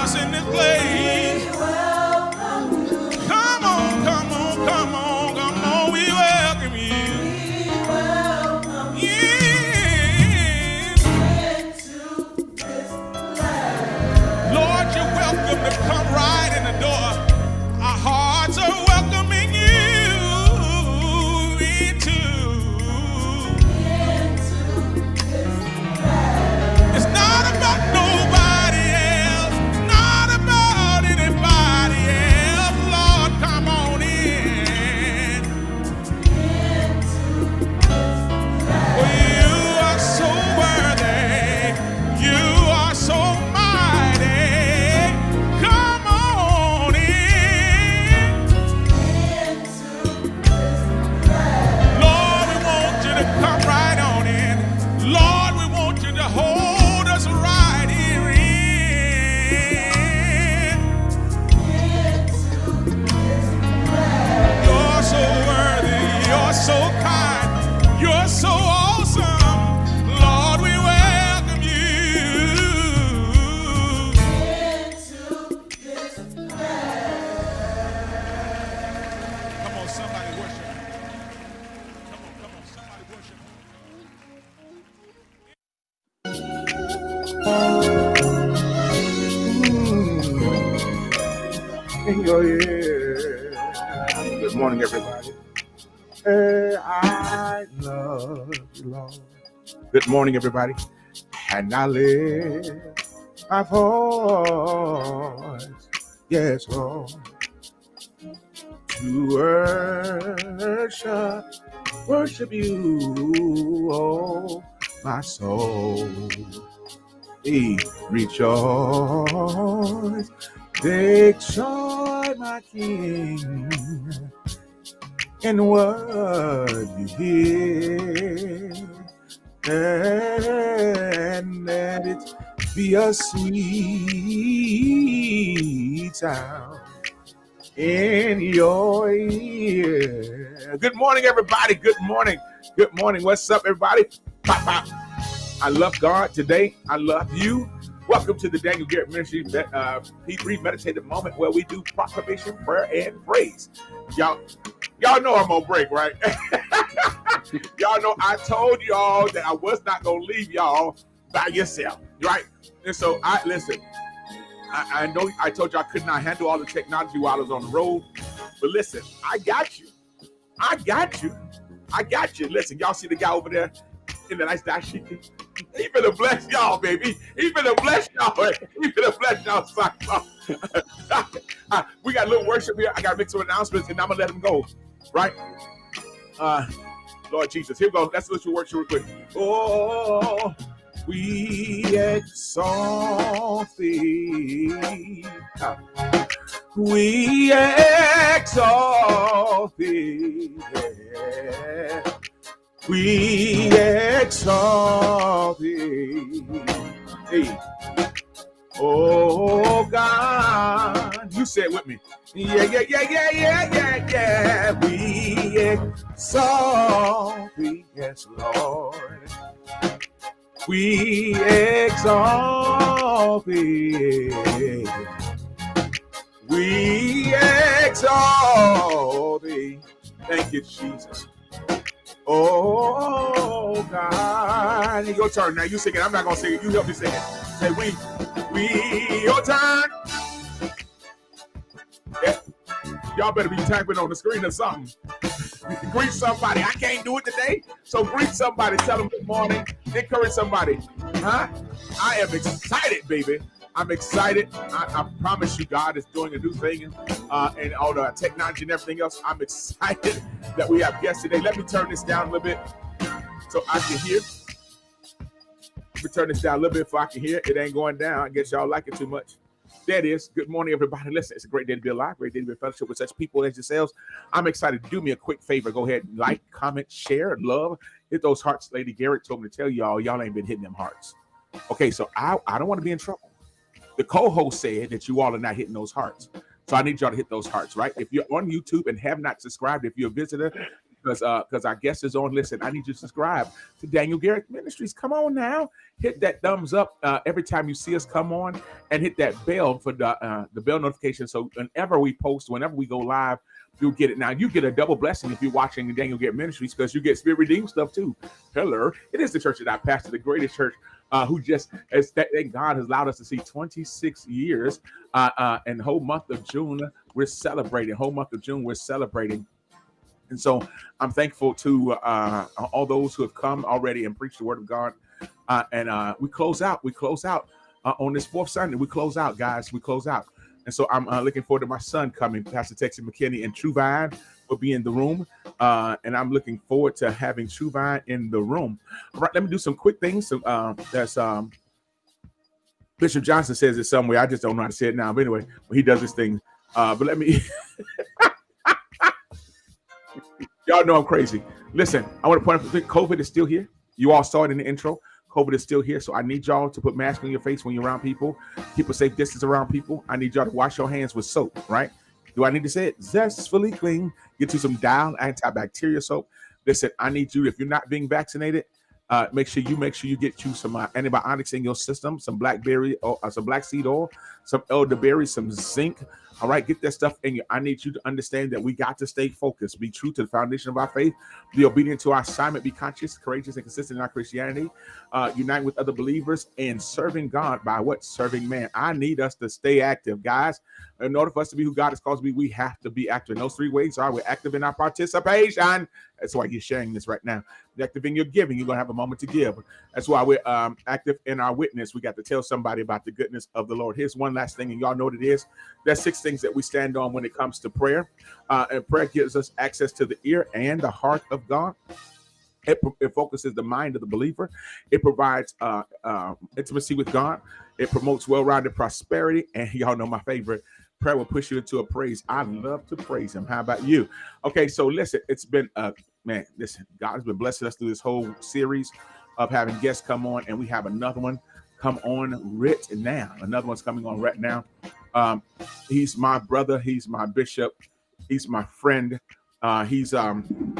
us in this place. Good morning, everybody. Hey, I love you, Lord. Good morning, everybody. And I lift my voice, yes, Lord, to worship, worship you, oh, my soul. Hey, rejoice Take joy, my King, in what you hear, and let it be a sweet sound in your ear. Good morning, everybody. Good morning. Good morning. What's up, everybody? Pop, pop. I love God today. I love you. Welcome to the Daniel Garrett Ministry uh, P3 Meditative Moment where we do proclamation, prayer, and praise. Y'all, y'all know I'm on break, right? y'all know I told y'all that I was not gonna leave y'all by yourself, right? And so I listen. I, I know I told you I could not handle all the technology while I was on the road, but listen, I got you. I got you. I got you. Listen, y'all see the guy over there in the nice dashiki? He finna bless y'all, baby. He finna bless y'all. He finna bless y'all. we got a little worship here. I gotta make some announcements and I'm gonna let him go. Right? Uh Lord Jesus. Here we go. Let's listen to worship real quick. Oh we exalt thee. We exalt thee. We exalt thee. Hey. Oh God, you say it with me. Yeah, yeah, yeah, yeah, yeah, yeah, yeah. We exalt thee, yes, Lord. We exalt thee. We exalt thee. Thank you, Jesus. Oh God. Your turn. Now you sing it. I'm not gonna sing it. You help me sing it. Say we, we, your turn. Yeah. Y'all better be tapping on the screen or something. greet somebody. I can't do it today. So greet somebody. Tell them good morning. Encourage somebody. Huh? I am excited, baby. I'm excited. I, I, promise you, God is doing a new thing, uh, and all the technology and everything else. I'm excited that we have guests today. Let me turn this down a little bit so I can hear. Let me turn this down a little bit so I can hear. It ain't going down. I guess y'all like it too much. There it is. Good morning, everybody. Listen, it's a great day to be alive, great day to be in fellowship with such people as yourselves. I'm excited. Do me a quick favor. Go ahead, and like, comment, share, love, hit those hearts. Lady Garrett told me to tell y'all, y'all ain't been hitting them hearts. Okay, so I, I don't want to be in trouble. The co-host said that you all are not hitting those hearts. So I need y'all to hit those hearts, right? If you're on YouTube and have not subscribed, if you're a visitor, because uh because our guest is on. Listen, I need you to subscribe to Daniel Garrett Ministries. Come on now, hit that thumbs up uh, every time you see us come on, and hit that bell for the uh, the bell notification. So whenever we post, whenever we go live, you'll get it. Now you get a double blessing if you're watching Daniel Garrett Ministries because you get Spirit Redeemed stuff too. Hello, it is the church that I pastor, the greatest church uh, who just as that, God has allowed us to see 26 years. Uh, uh, and whole month of June, we're celebrating. Whole month of June, we're celebrating and so I'm thankful to uh, all those who have come already and preached the word of God. Uh, and uh, we close out. We close out uh, on this fourth Sunday. We close out, guys. We close out. And so I'm uh, looking forward to my son coming. Pastor Texas McKinney and True Vine will be in the room. Uh, and I'm looking forward to having True Vine in the room. All right, let me do some quick things. So, uh, that's um, Bishop Johnson says it somewhere. I just don't know how to say it now. But anyway, he does this thing. Uh, but let me Y'all know I'm crazy. Listen, I want to point out COVID is still here. You all saw it in the intro. COVID is still here. So I need y'all to put masks on your face when you're around people. Keep a safe distance around people. I need y'all to wash your hands with soap, right? Do I need to say it? Zestfully clean. Get you some Dial antibacterial soap. Listen, I need you, if you're not being vaccinated, uh, make sure you make sure you get you some uh, antibiotics in your system, some blackberry or uh, some black seed oil, some elderberry, some zinc, all right, get that stuff in you. I need you to understand that we got to stay focused, be true to the foundation of our faith, be obedient to our assignment, be conscious, courageous, and consistent in our Christianity, uh, unite with other believers, and serving God by what? Serving man. I need us to stay active, guys. In order for us to be who God has called us to be, we have to be active. And those three ways are we're active in our participation. That's why you're sharing this right now. You're active in your giving. You're gonna have a moment to give. That's why we're um, active in our witness. We got to tell somebody about the goodness of the Lord. Here's one last thing, and y'all know what it is. There's six things that we stand on when it comes to prayer. Uh, and prayer gives us access to the ear and the heart of God. It, it, focuses the mind of the believer. It provides uh, uh, intimacy with God. It promotes well-rounded prosperity. And y'all know my favorite prayer will push you into a praise. I love to praise Him. How about you? Okay, so listen, it's been a man. Listen, God has been blessing us through this whole series of having guests come on, and we have another one come on right now. Another one's coming on right now. Um, he's my brother. He's my bishop. He's my friend. Uh, he's um,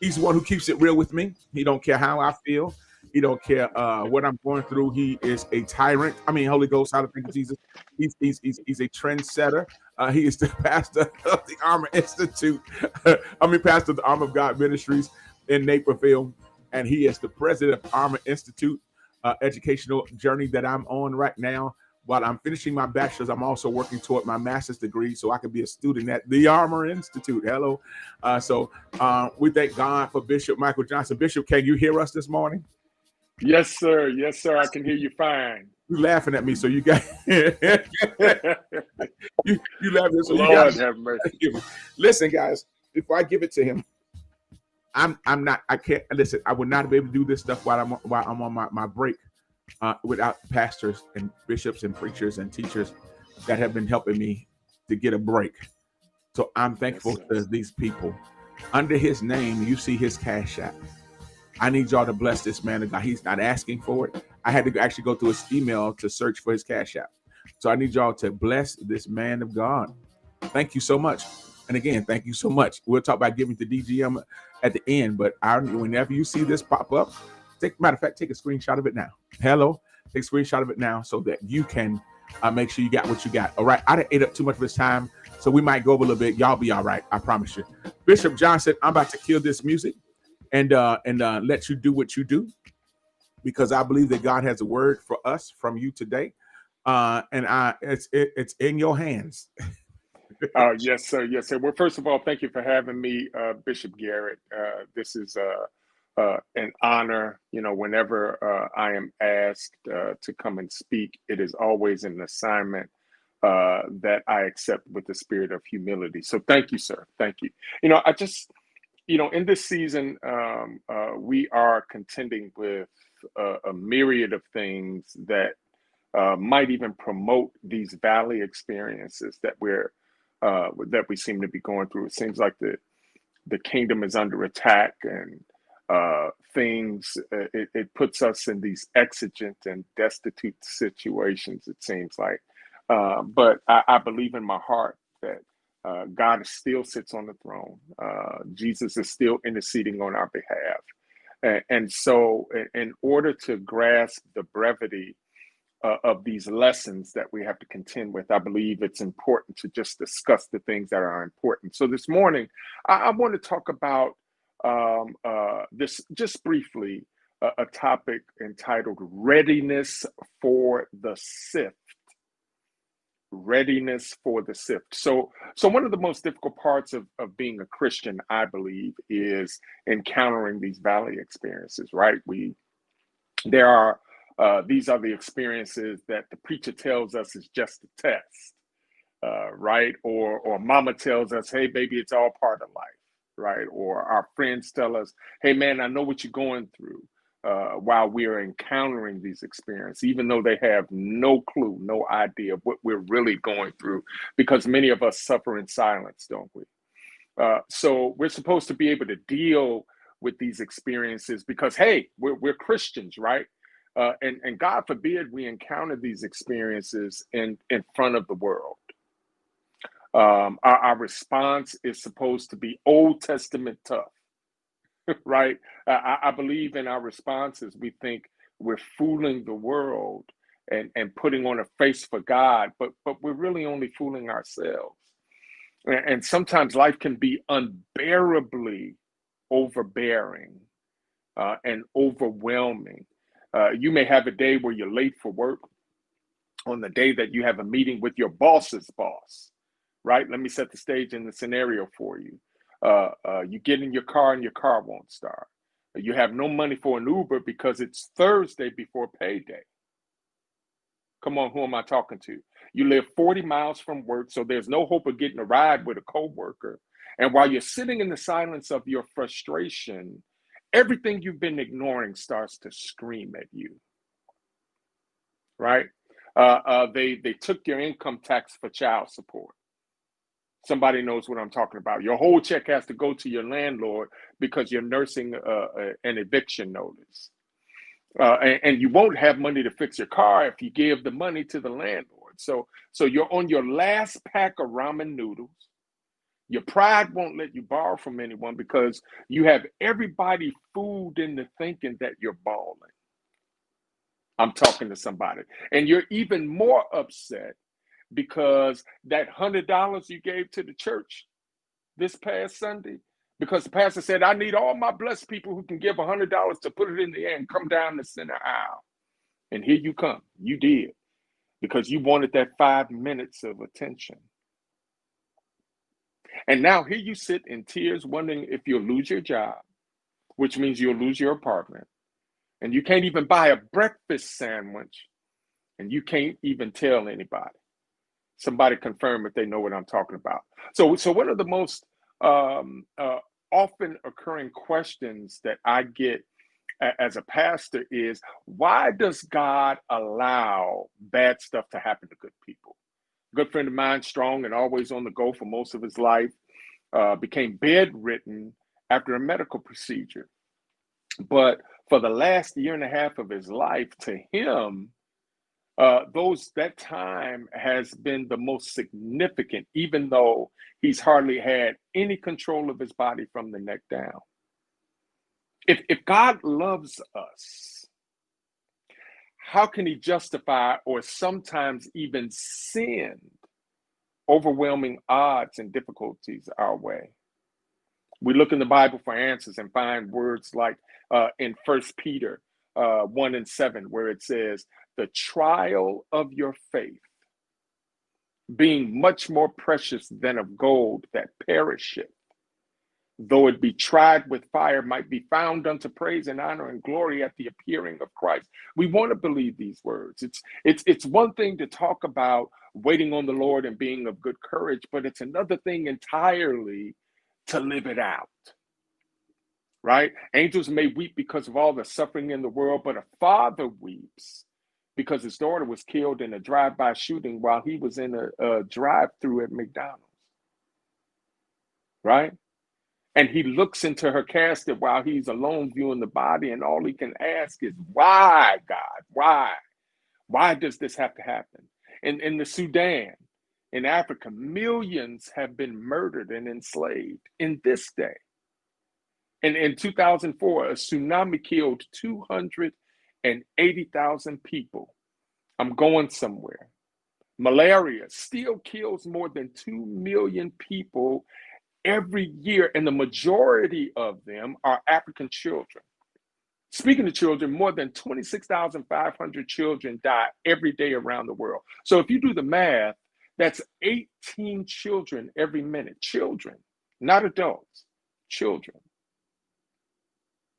he's the one who keeps it real with me. He don't care how I feel. He don't care uh, what I'm going through. He is a tyrant. I mean, Holy Ghost, how to think of Jesus. He's he's he's, he's a trendsetter. Uh, he is the pastor of the Armor Institute. I mean, pastor of the Armor of God Ministries in Naperville, and he is the president of Armor Institute uh, educational journey that I'm on right now. While I'm finishing my bachelor's, I'm also working toward my master's degree so I can be a student at the Armor Institute. Hello. Uh, so uh, we thank God for Bishop Michael Johnson. Bishop, can you hear us this morning? Yes, sir. Yes, sir. I can hear you fine. You laughing at me, so you got you, you laughing. So Lord you got, have mercy. Listen, guys, before I give it to him, I'm I'm not I can't listen. I would not be able to do this stuff while I'm while I'm on my, my break uh, without pastors and bishops and preachers and teachers that have been helping me to get a break. So I'm thankful Yes, to these people. Under his name, you see his cash app. I need y'all to bless this man of God. He's not asking for it. I had to actually go through his email to search for his cash app. So I need y'all to bless this man of God. Thank you so much. And again, thank you so much. We'll talk about giving to DGM at the end, but I, whenever you see this pop up, take matter of fact, take a screenshot of it now. Hello, take a screenshot of it now so that you can uh, make sure you got what you got. All right, I done ate up too much of his time, so we might go over a little bit. Y'all be all right, I promise you. Bishop Johnson, I'm about to kill this music and uh and uh let you do what you do because I believe that God has a word for us from you today. Uh and I it's it, it's in your hands. Uh, yes, sir. Yes, sir. Well, first of all, thank you for having me, uh, Bishop Garrett. Uh, this is uh, uh, an honor. You know, whenever uh, I am asked uh, to come and speak, it is always an assignment that I accept with the spirit of humility. So, thank you, sir. Thank you. You know, I just, you know, in this season, um, uh, we are contending with a, a myriad of things that uh, might even promote these valley experiences that we're uh, that we seem to be going through. It seems like the the kingdom is under attack, and uh, things uh, it, it puts us in these exigent and destitute situations. It seems like, uh, but I, I believe in my heart that. Uh, God still sits on the throne. Uh, Jesus is still interceding on our behalf. And, and so, in, order to grasp the brevity uh, of these lessons that we have to contend with, I believe it's important to just discuss the things that are important. So this morning, I, I want to talk about um, uh, this just briefly a, topic entitled "Readiness for the Sift." Readiness for the sift. So, so one of the most difficult parts of, of being a Christian, I believe, is encountering these valley experiences. Right? We there are uh, these are the experiences that the preacher tells us is just a test, uh, right? Or or mama tells us, hey, baby, it's all part of life, right? Or our friends tell us, hey, man, I know what you're going through. Uh, while we are encountering these experiences, even though they have no clue, no idea of what we're really going through, because many of us suffer in silence, don't we? Uh, so we're supposed to be able to deal with these experiences because, hey, we're, we're Christians, right? Uh, and, and God forbid we encounter these experiences in, in front of the world. Um, our, our response is supposed to be Old Testament tough, right? I, I believe in our responses, we think we're fooling the world and, and putting on a face for God, but, but we're really only fooling ourselves. And, and sometimes life can be unbearably overbearing uh, and overwhelming. Uh, you may have a day where you're late for work on the day that you have a meeting with your boss's boss, right? Let me set the stage in the scenario for you. Uh, uh, you get in your car and your car won't start. You have no money for an Uber because it's Thursday before payday. Come on, who am I talking to? You live 40 miles from work, so there's no hope of getting a ride with a coworker. And while you're sitting in the silence of your frustration, everything you've been ignoring starts to scream at you. Right? Uh, uh, they they took your income tax for child support. Somebody knows what I'm talking about. Your whole check has to go to your landlord because you're nursing uh, uh, an eviction notice. Uh, and, and you won't have money to fix your car if you give the money to the landlord. So, so you're on your last pack of ramen noodles. Your pride won't let you borrow from anyone because you have everybody fooled into thinking that you're balling. I'm talking to somebody. And you're even more upset because that $100 you gave to the church this past Sunday, because the pastor said, I need all my blessed people who can give a $100 to put it in the air and come down the center aisle. And here you come. You did because you wanted that five minutes of attention. And now here you sit in tears, wondering if you'll lose your job, which means you'll lose your apartment. And you can't even buy a breakfast sandwich, and you can't even tell anybody. Somebody confirm if they know what I'm talking about. So, so one of the most um, uh, often occurring questions that I get a- as a pastor is why does God allow bad stuff to happen to good people? A good friend of mine, strong and always on the go for most of his life, uh, became bedridden after a medical procedure. But for the last year and a half of his life, to him, uh, those that time has been the most significant, even though he's hardly had any control of his body from the neck down. If if God loves us, how can he justify or sometimes even send overwhelming odds and difficulties our way? We look in the Bible for answers and find words like uh, in First Peter uh, 1 and 7, where it says, the trial of your faith, being much more precious than of gold that perisheth, though it be tried with fire, might be found unto praise and honor and glory at the appearing of Christ. We want to believe these words. It's it's it's one thing to talk about waiting on the Lord and being of good courage, but it's another thing entirely to live it out. Right? Angels may weep because of all the suffering in the world, but a father weeps because his daughter was killed in a drive-by shooting while he was in a, a drive-through at McDonald's. Right? And he looks into her casket while he's alone viewing the body, and all he can ask is, Why, God? Why? Why does this have to happen? In, in the Sudan, in Africa, millions have been murdered and enslaved in this day. And in 2004, a tsunami killed 280,000 people. I'm going somewhere. Malaria still kills more than 2 million people every year, and the majority of them are African children. Speaking of children, more than 26,500 children die every day around the world. So if you do the math, that's 18 children every minute. Children, not adults, children.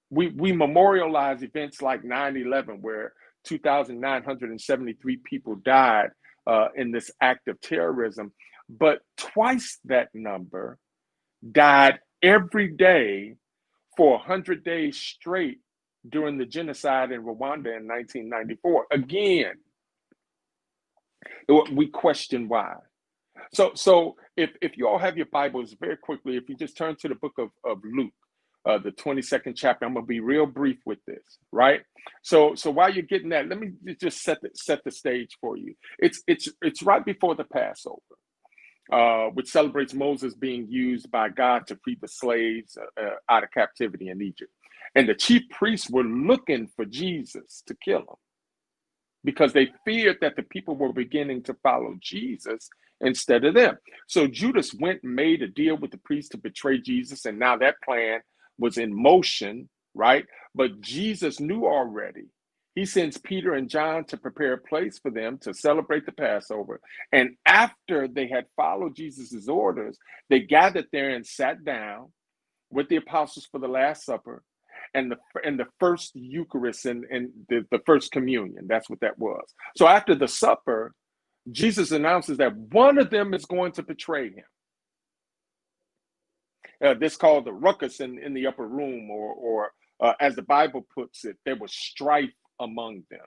We, we memorialize events like 9 11, where 2,973 people died uh, in this act of terrorism, but twice that number died every day for 100 days straight during the genocide in Rwanda in 1994. Again, we question why. So, so if, if you all have your Bibles very quickly, if you just turn to the book of, of Luke, uh, the 22nd chapter, I'm gonna be real brief with this, right? So, so while you're getting that, let me just set the, set the stage for you. It's it's it's right before the Passover uh, which celebrates Moses being used by God to free the slaves uh, uh, out of captivity in Egypt. And the chief priests were looking for Jesus to kill him because they feared that the people were beginning to follow Jesus instead of them. So Judas went and made a deal with the priests to betray Jesus, and now that plan was in motion, right? But Jesus knew already he sends Peter and John to prepare a place for them to celebrate the Passover. And after they had followed Jesus' orders, they gathered there and sat down with the apostles for the Last Supper and the and the first Eucharist and, and the, the first communion. That's what that was. So after the supper, Jesus announces that one of them is going to betray him. Uh, this called the ruckus in, in the upper room, or, or uh, as the Bible puts it, there was strife among them,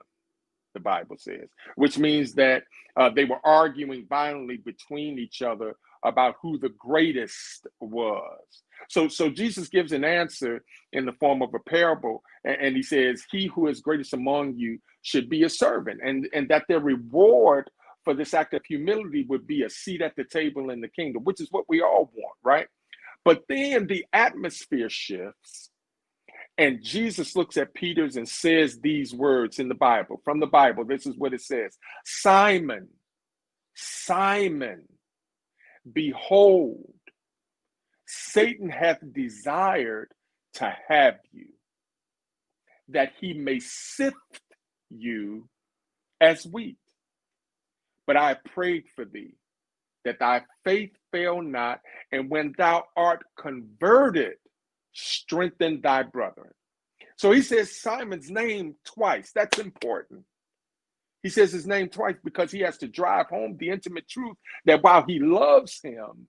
the Bible says, which means that uh, they were arguing violently between each other about who the greatest was. So, so Jesus gives an answer in the form of a parable, and, and he says, "He who is greatest among you should be a servant," and and that their reward for this act of humility would be a seat at the table in the kingdom, which is what we all want, right? But then the atmosphere shifts And Jesus looks at Peter's and says these words in the Bible, from the Bible. This is what it says Simon, Simon, behold, Satan hath desired to have you, that he may sift you as wheat. But I prayed for thee, that thy faith fail not, and when thou art converted, strengthen thy brethren. So he says Simon's name twice. That's important. He says his name twice because he has to drive home the intimate truth that while he loves him,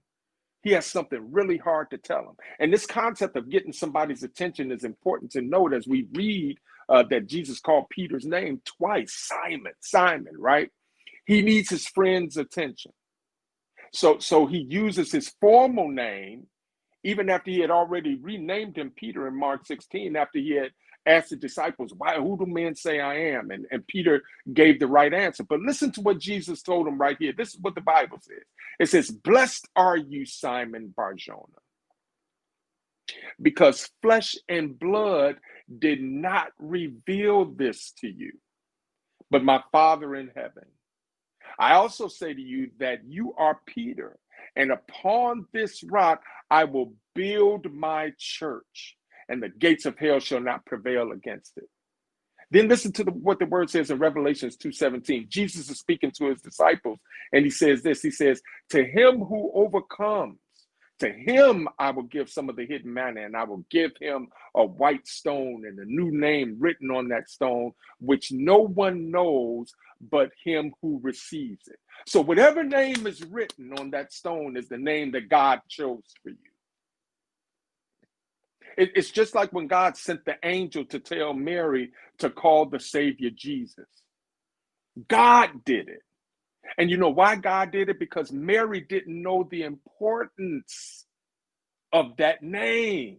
he has something really hard to tell him. And this concept of getting somebody's attention is important to note as we read uh, that Jesus called Peter's name twice Simon, Simon, right? He needs his friend's attention. So, so he uses his formal name even after he had already renamed him Peter in Mark 16, after he had asked the disciples, Why who do men say I am? And, and Peter gave the right answer. But listen to what Jesus told him right here. This is what the Bible says. It says, Blessed are you, Simon Barjona, because flesh and blood did not reveal this to you, but my Father in heaven. I also say to you that you are Peter, and upon this rock I will build my church, and the gates of hell shall not prevail against it. Then listen to the, what the word says in Revelations 2:17. Jesus is speaking to his disciples, and he says this: He says, To him who overcomes, to him I will give some of the hidden manna, and I will give him a white stone and a new name written on that stone, which no one knows but him who receives it. So, whatever name is written on that stone is the name that God chose for you. It, it's just like when God sent the angel to tell Mary to call the Savior Jesus. God did it. And you know why God did it? Because Mary didn't know the importance of that name.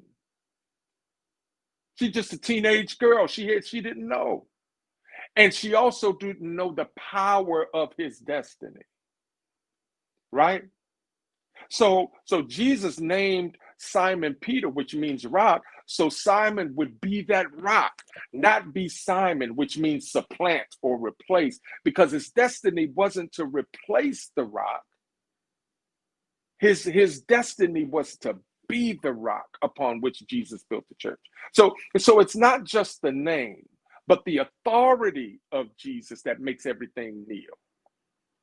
She's just a teenage girl. She had she didn't know. And she also didn't know the power of his destiny. Right? So so Jesus named Simon Peter, which means rock. So Simon would be that rock, not be Simon, which means supplant or replace, because his destiny wasn't to replace the rock. His, his destiny was to be the rock upon which Jesus built the church. So, so it's not just the name, but the authority of Jesus that makes everything kneel,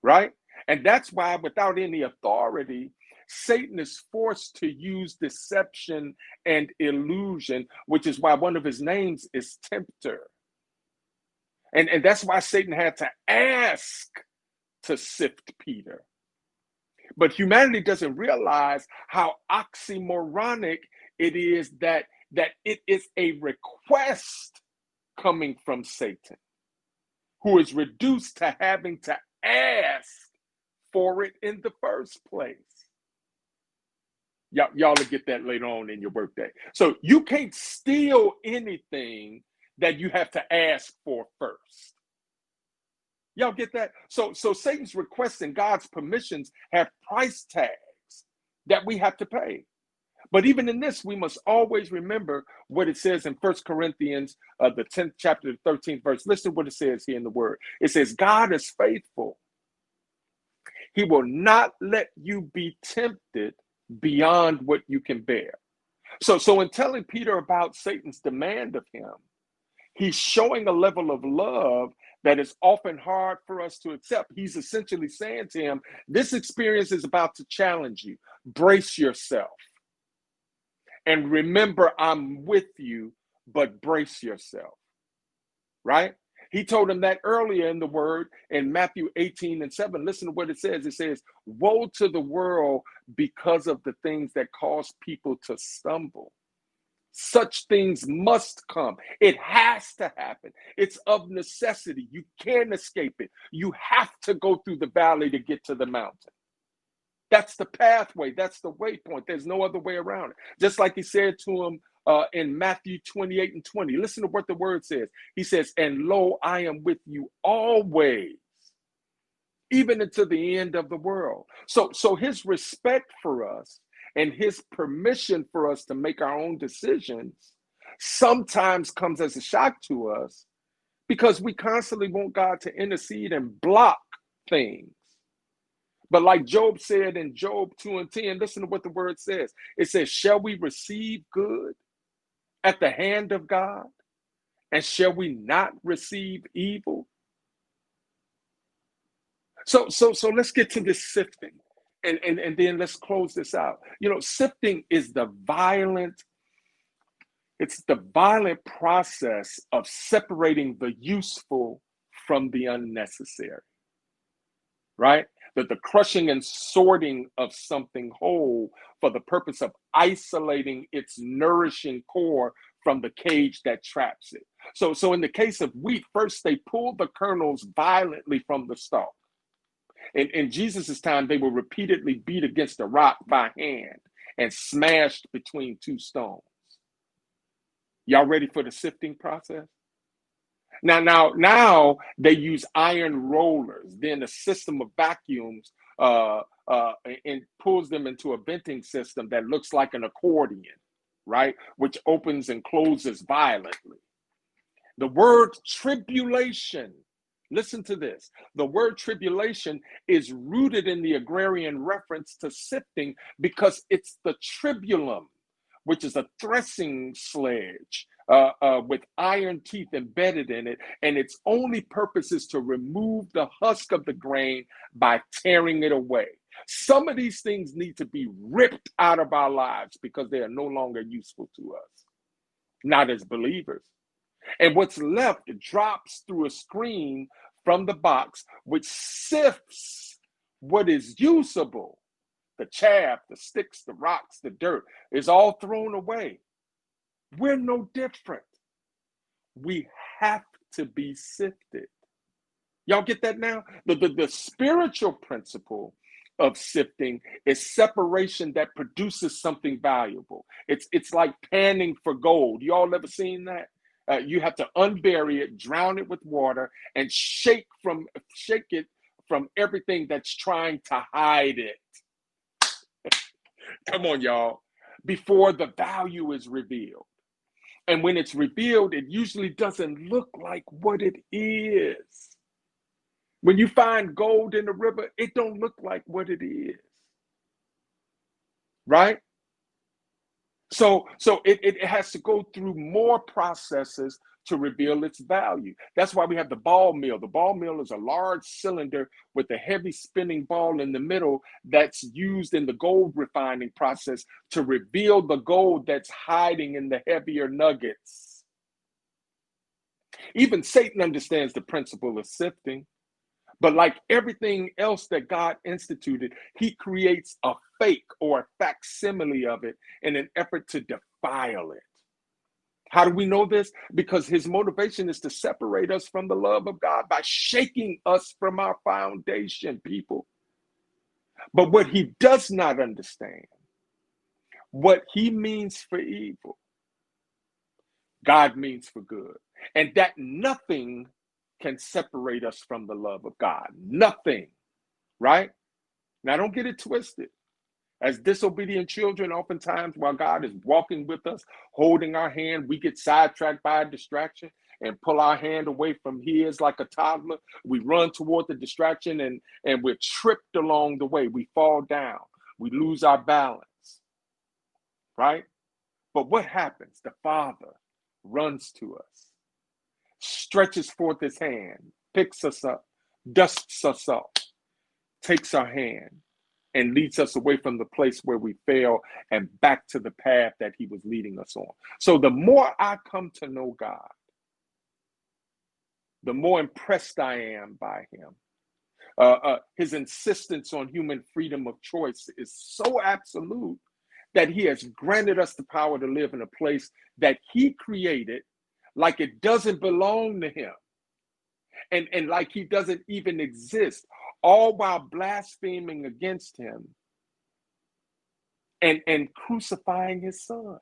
right? And that's why without any authority, Satan is forced to use deception and illusion, which is why one of his names is tempter. And, and that's why Satan had to ask to sift Peter. But humanity doesn't realize how oxymoronic it is that, that it is a request coming from Satan, who is reduced to having to ask for it in the first place. Y'all, y'all will get that later on in your workday. So you can't steal anything that you have to ask for first. Y'all get that? So, so Satan's requests and God's permissions have price tags that we have to pay. But even in this, we must always remember what it says in First Corinthians, uh, the 10th chapter, the 13th verse. Listen to what it says here in the word. It says, God is faithful. He will not let you be tempted beyond what you can bear. So, so in telling Peter about Satan's demand of him, he's showing a level of love that is often hard for us to accept. He's essentially saying to him, This experience is about to challenge you. Brace yourself. And remember, I'm with you, but brace yourself. Right? He told him that earlier in the word in Matthew 18 and 7. Listen to what it says. It says, Woe to the world because of the things that cause people to stumble. Such things must come. It has to happen. It's of necessity. You can't escape it. You have to go through the valley to get to the mountain. That's the pathway. That's the waypoint. There's no other way around it. Just like he said to him uh, in Matthew 28 and 20. Listen to what the word says. He says, And lo, I am with you always, even until the end of the world. So, so his respect for us and his permission for us to make our own decisions sometimes comes as a shock to us because we constantly want God to intercede and block things. But like Job said in Job 2 and 10, listen to what the word says. It says, Shall we receive good at the hand of God? And shall we not receive evil? So, so, so let's get to this sifting. And, and, and then let's close this out. You know, sifting is the violent it's the violent process of separating the useful from the unnecessary, right? That the crushing and sorting of something whole for the purpose of isolating its nourishing core from the cage that traps it. So, so in the case of wheat, first they pull the kernels violently from the stalk. In, in Jesus' time, they were repeatedly beat against a rock by hand and smashed between two stones. Y'all ready for the sifting process? Now, now, now they use iron rollers, then a system of vacuums uh, uh, and pulls them into a venting system that looks like an accordion, right? Which opens and closes violently. The word tribulation, listen to this. The word tribulation is rooted in the agrarian reference to sifting because it's the tribulum which is a threshing sledge uh, uh, with iron teeth embedded in it, and its only purpose is to remove the husk of the grain by tearing it away. Some of these things need to be ripped out of our lives because they are no longer useful to us, not as believers. And what's left drops through a screen from the box, which sifts what is usable the chaff, the sticks, the rocks, the dirt is all thrown away. We're no different. We have to be sifted. Y'all get that now? The, the, the spiritual principle of sifting is separation that produces something valuable. It's it's like panning for gold. Y'all ever seen that? Uh, you have to unbury it, drown it with water, and shake from shake it from everything that's trying to hide it. Come on, y'all. Before the value is revealed. And when it's revealed, it usually doesn't look like what it is. When you find gold in the river, it don't look like what it is. Right? So so it, it has to go through more processes to reveal its value. That's why we have the ball mill. The ball mill is a large cylinder with a heavy spinning ball in the middle that's used in the gold refining process to reveal the gold that's hiding in the heavier nuggets. Even Satan understands the principle of sifting. But like everything else that God instituted, he creates a fake or a facsimile of it in an effort to defile it. How do we know this? Because his motivation is to separate us from the love of God by shaking us from our foundation, people. But what he does not understand, what he means for evil, God means for good. And that nothing can separate us from the love of God. Nothing, right? Now, don't get it twisted. As disobedient children, oftentimes while God is walking with us, holding our hand, we get sidetracked by a distraction and pull our hand away from his like a toddler. We run toward the distraction and, and we're tripped along the way. We fall down, we lose our balance, right? But what happens? The Father runs to us, stretches forth his hand, picks us up, dusts us off, takes our hand, and leads us away from the place where we fail and back to the path that he was leading us on. So the more I come to know God, the more impressed I am by him. Uh, uh, his insistence on human freedom of choice is so absolute that he has granted us the power to live in a place that he created like it doesn't belong to him and, and like he doesn't even exist all while blaspheming against him and, and crucifying his son.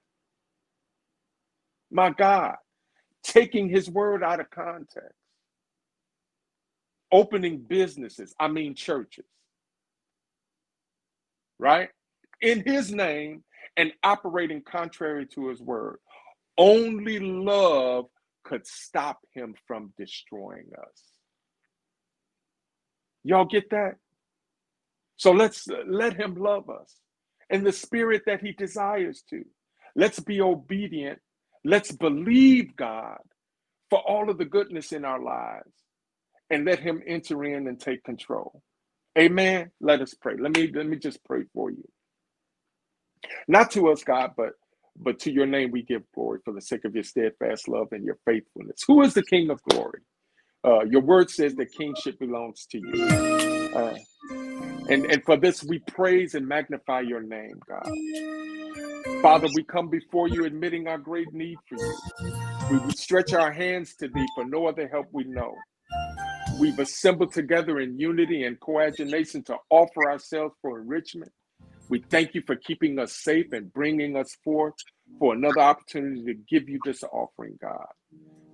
My God, taking his word out of context, opening businesses, I mean churches, right? In his name and operating contrary to his word, Only love could stop him from destroying us. Y'all get that? So let's let him love us in the spirit that he desires to. Let's be obedient. Let's believe God for all of the goodness in our lives and let him enter in and take control. Amen. Let us pray. Let me let me just pray for you. Not to us, God, but but to your name we give glory for the sake of your steadfast love and your faithfulness. Who is the King of glory? Uh, your word says that kingship belongs to you. Uh, and, and for this, we praise and magnify your name, God. Father, we come before you admitting our great need for you. We would stretch our hands to thee for no other help we know. We've assembled together in unity and coagulation to offer ourselves for enrichment. We thank you for keeping us safe and bringing us forth for another opportunity to give you this offering, God.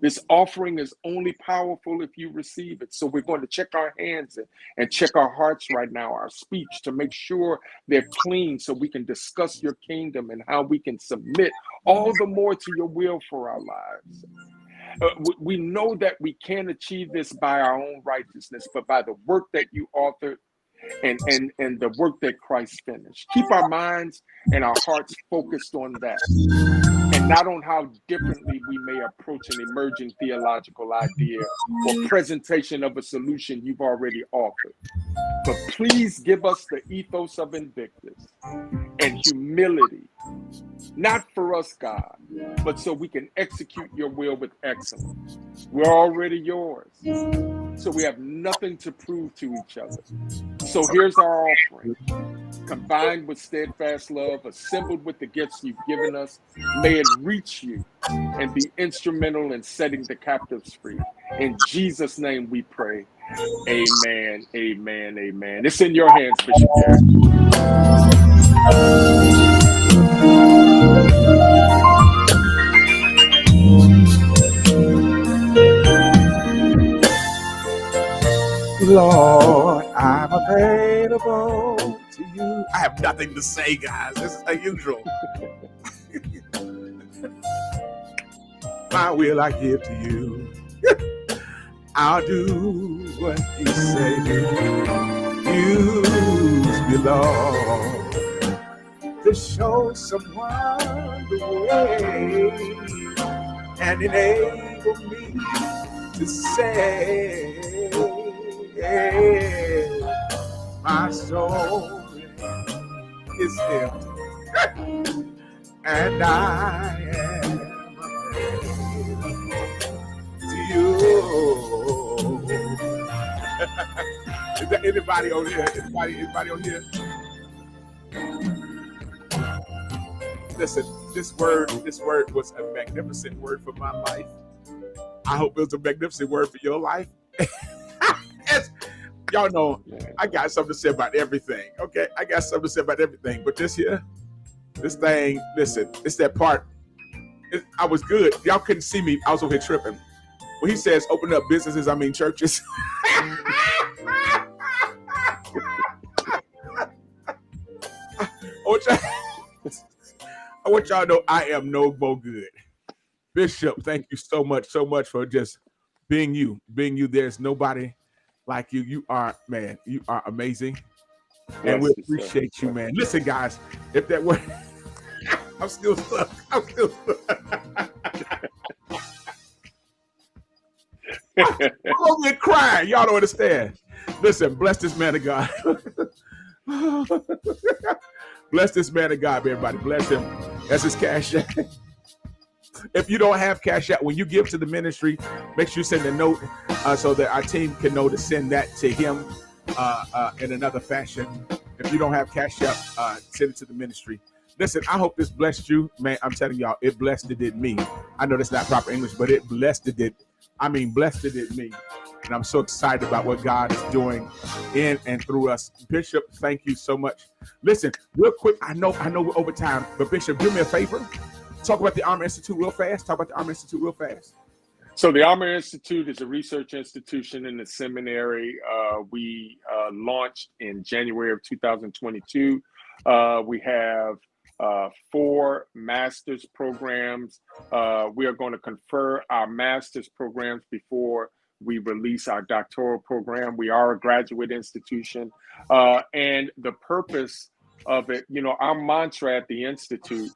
This offering is only powerful if you receive it. So we're going to check our hands and, and check our hearts right now, our speech, to make sure they're clean so we can discuss your kingdom and how we can submit all the more to your will for our lives. Uh, we, we know that we can't achieve this by our own righteousness, but by the work that you authored and and and the work that Christ finished. Keep our minds and our hearts focused on that not on how differently we may approach an emerging theological idea or presentation of a solution you've already offered. But please give us the ethos of Invictus and humility, not for us, God, but so we can execute your will with excellence. We're already yours, so we have nothing to prove to each other. So here's our offering combined with steadfast love, assembled with the gifts you've given us, may it reach you and be instrumental in setting the captives free. In Jesus' name we pray. Amen. Amen. Amen. It's in your hands, Bishop Lord, I'm available to you. I have nothing to say, guys. This is unusual. My will I give to you. I'll do what you say. Use me, Lord, show someone the way and enable me to say, My soul is empty, and I am to you. is there anybody on here? Anybody, anybody on here? Listen, this word, this word was a magnificent word for my life. I hope it was a magnificent word for your life. y'all know I got something to say about everything. Okay, I got something to say about everything. But this here, this thing, listen, it's that part. It, I was good. Y'all couldn't see me. I was over here tripping. When he says open up businesses, I mean churches. I want y'all, I want y'all to know I am no more good. Bishop, thank you so much, so much for just being you, being you. There's nobody like you. You are, man, you are amazing. And we appreciate you, man. Listen, guys, if that were I'm still stuck. I'm still stuck. I'm over crying. Y'all don't understand. Listen, bless this man of God. bless this man of God, everybody. Bless him. That's his cash. if you don't have Cash App, when you give to the ministry, make sure you send a note uh, so that our team can know to send that to him uh, uh, in another fashion. If you don't have Cash App, uh, send it to the ministry. Listen, I hope this blessed you, man. I'm telling y'all, it blessed it did me. I know that's not proper English, but it blessed it did. I mean, blessed it did me, and I'm so excited about what God is doing in and through us. Bishop, thank you so much. Listen, real quick. I know, I know we're over time, but Bishop, do me a favor. Talk about the Armor Institute real fast. Talk about the Armor Institute real fast. So the Armor Institute is a research institution in the seminary. Uh, we uh, launched in January of 2022. Uh, we have uh, four master's programs. Uh, we are going to confer our master's programs before we release our doctoral program. We are a graduate institution. Uh, and the purpose of it, you know, our mantra at the Institute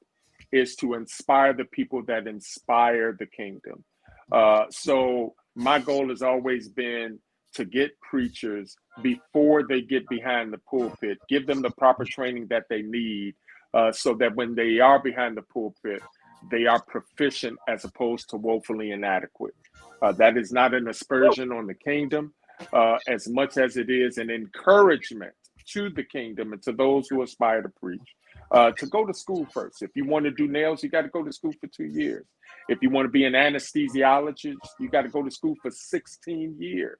is to inspire the people that inspire the kingdom. Uh, so my goal has always been to get preachers before they get behind the pulpit, give them the proper training that they need uh, so that when they are behind the pulpit, they are proficient as opposed to woefully inadequate. Uh, that is not an aspersion on the kingdom uh, as much as it is an encouragement to the kingdom and to those who aspire to preach. Uh, to go to school first. If you want to do nails, you got to go to school for two years. If you want to be an anesthesiologist, you got to go to school for 16 years.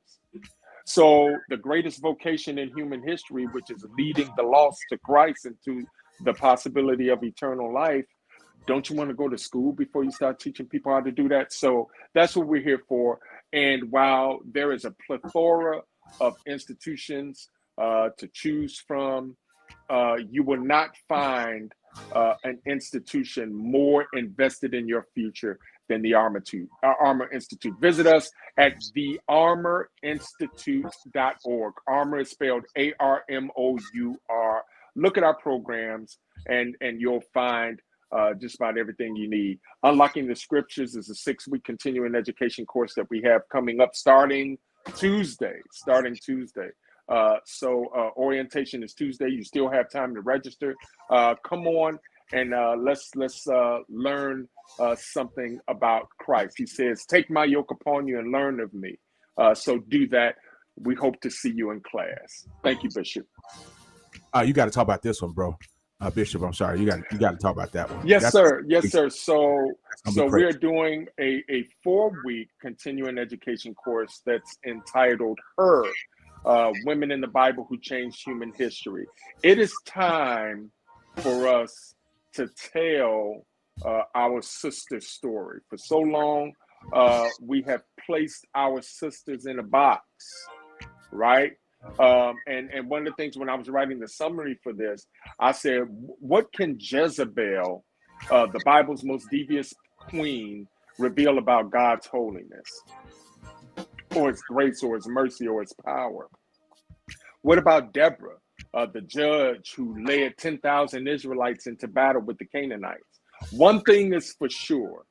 So, the greatest vocation in human history, which is leading the lost to Christ and to the possibility of eternal life, don't you want to go to school before you start teaching people how to do that? So, that's what we're here for. And while there is a plethora of institutions uh, to choose from, uh, you will not find uh, an institution more invested in your future than the Armor, uh, Armor Institute. Visit us at thearmorinstitute.org. Armor is spelled A R M O U R. Look at our programs, and and you'll find uh, just about everything you need. Unlocking the Scriptures is a six-week continuing education course that we have coming up starting Tuesday. Starting Tuesday. Uh, so uh, orientation is Tuesday. You still have time to register. Uh, come on and uh, let's let's uh, learn uh, something about Christ. He says, "Take my yoke upon you and learn of me." so do that. We hope to see you in class. Thank you, Bishop. you got to talk about this one, bro. Bishop, I'm sorry. You got you got to talk about that one. Yes, That's sir. Yes, sir. So so we are doing a a four week continuing education course that's entitled "Her." uh, women in the Bible who changed human history. It is time for us to tell uh, our sister story. For so long, uh, we have placed our sisters in a box, right? Um, and and one of the things when I was writing the summary for this, I said, what can Jezebel, uh, the Bible's most devious queen, reveal about God's holiness? or its grace or its mercy or its power. What about Deborah, uh, the judge who led 10,000 Israelites into battle with the Canaanites? One thing is for sure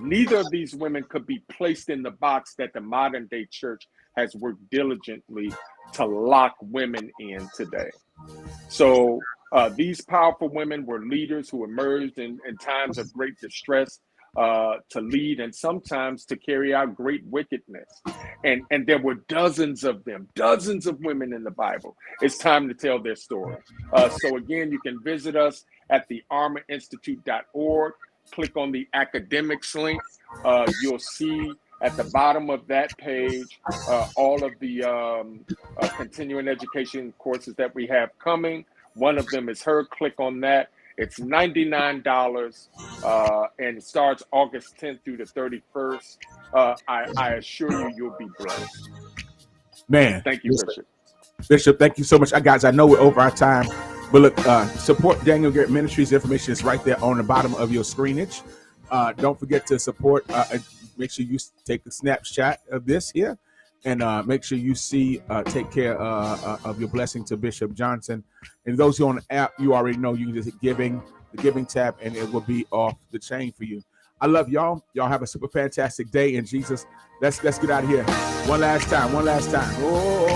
neither of these women could be placed in the box that the modern day church has worked diligently to lock women in today. So, uh, these powerful women were leaders who emerged in, in times of great distress uh, to lead and sometimes to carry out great wickedness. And, and there were dozens of them, dozens of women in the Bible. It's time to tell their story. Uh, so, again, you can visit us at the armorinstitute.org. Click on the academics link. Uh, you'll see at the bottom of that page uh, all of the um, uh, continuing education courses that we have coming. One of them is her. Click on that it's $99 uh, and it starts August 10th through the 31st. Uh, I, I assure you, you'll be blessed. Man. Thank you, Bishop. Bishop, thank you so much. Guys, I know we're over our time, but look, uh, support Daniel Garrett Ministries. Information is right there on the bottom of your screenage. Uh, don't forget to support. Make sure you take a snapshot of this here and uh, make sure you see uh, take care uh, uh, of your blessing to Bishop Johnson. And those who on the app, you already know you can just giving the giving tab, and it will be off the chain for you. I love y'all. Y'all have a super fantastic day in Jesus. Let's let's get out of here. One last time. One last time. Oh,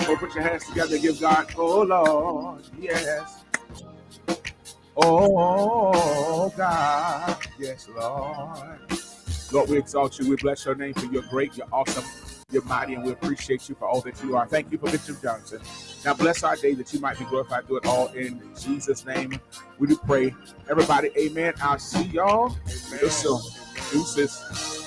oh put your hands together. Give God. Oh Lord, yes. Oh God, yes, Lord. Lord, we exalt you. We bless your name for your great, you're awesome, you're mighty, and we appreciate you for all that you are. Thank you for Bishop Johnson. Now bless our day that you might be glorified. through it all in Jesus' name. We do pray. Everybody, amen. I'll see y'all amen. Deuces.